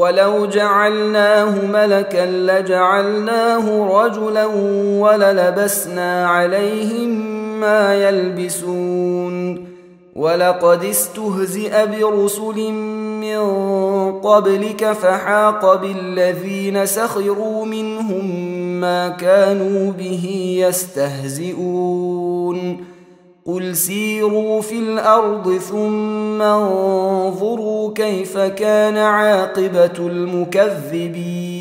ولو جعلناه ملكا لجعلناه رجلا وللبسنا عليهم ما يلبسون ولقد استهزئ برسل من قبلك فحاق بالذين سخروا منهم ما كانوا به يستهزئون قل سيروا في الأرض ثم انظروا كيف كان عاقبه المكذبين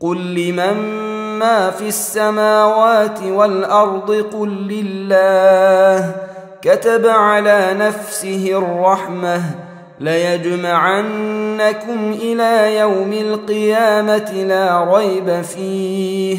قل لمن ما في السماوات والارض قل لله كتب على نفسه الرحمه ليجمعنكم إلى يوم القيامه لا ريب فيه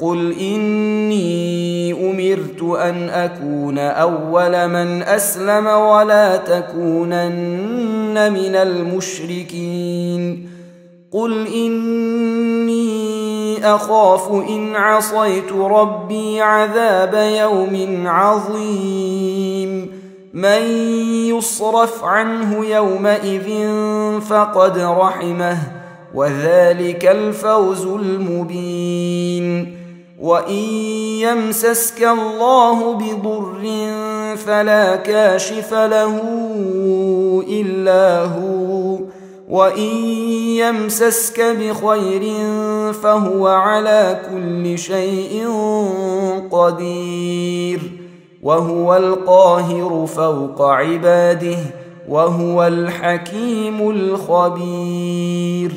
قل إني أمرت أن أكون أول من أسلم ولا تكونن من المشركين. قل إني أخاف إن عصيت ربي عذاب يوم عظيم. من يصرف عنه يومئذ فقد رحمه وذلك الفوز المبين. وان يمسسك الله بضر فلا كاشف له الا هو وان يمسسك بخير فهو على كل شيء قدير وهو القاهر فوق عباده وهو الحكيم الخبير